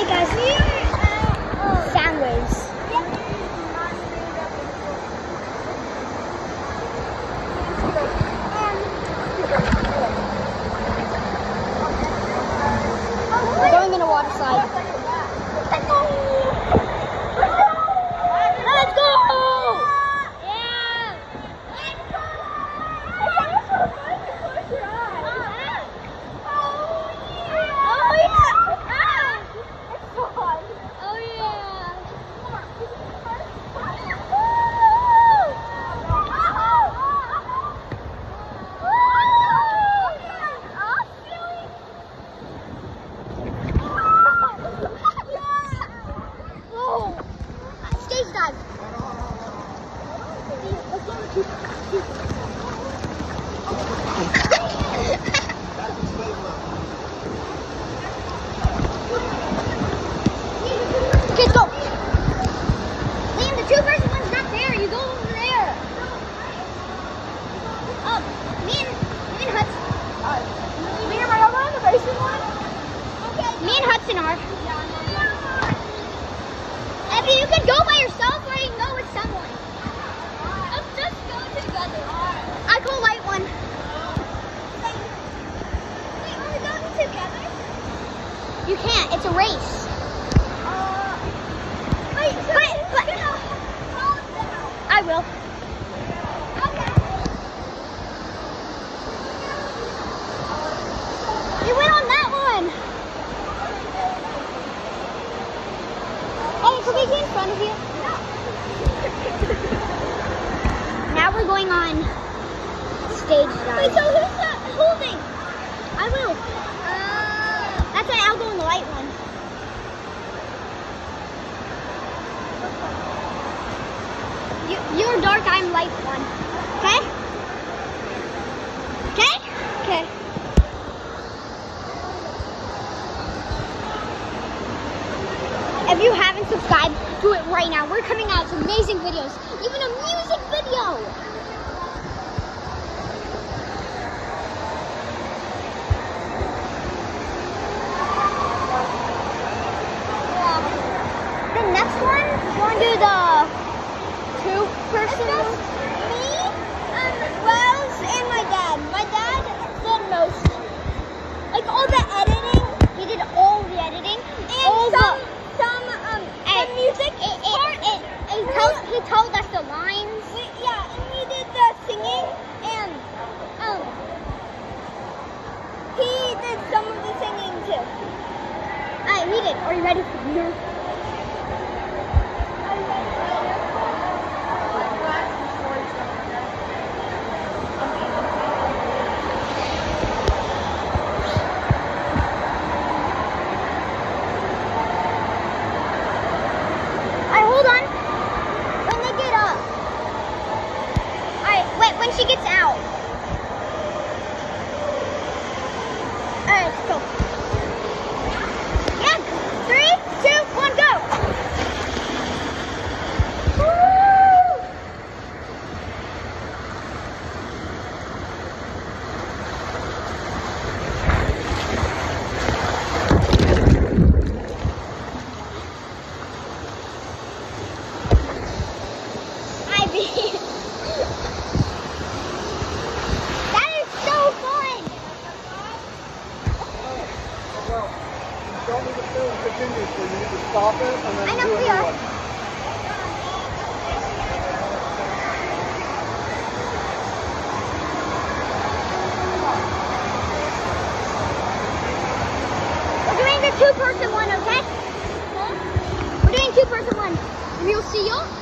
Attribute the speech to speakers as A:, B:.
A: Hey guys, sound waves. We're going in a water slide. Let's go! Let's go! Yeah! Oh yeah! Oh yeah! Stage dive. Kids go. Liam, the two person one's not there. You go over there. Um, me and me and Hudson.
B: Me and one, the racing one?
A: Me and Hudson are. You can go by yourself or you can go with someone. Let's just go together. I go light one. Wait, are we going together? You can't. It's a race. Uh, wait, wait, wait. I will. You went on that one. Hey, can we get in front of you? now we're going on stage dive. Wait, so who's that holding? I will. Uh, That's why I'll go in the light one. Dark, I'm light one. Okay? Okay? Okay. If you haven't subscribed, do it right now. We're coming out with amazing videos, even a music video. The next one, you want to do the two person one? Me, um, Wells, and my dad. My dad did most. Like all the editing, he did all the editing. And all some, some, um, some music it, it, part. It, he, told, he told us the lines. We, yeah, and we did the singing, and, um, he did some of the singing too. Alright, read it. Are you ready for yours? Alright, hold on. When they get up. Alright, wait, when she gets out. Alright, let's go. Yeah, three, two, one, go. Woo! Ivy. that is so fun.
C: Don't need to film continuously. You need to stop it and then
A: I know
C: do
A: we
C: a
A: are. We're doing the two person one, okay? We're doing two person one. We'll see you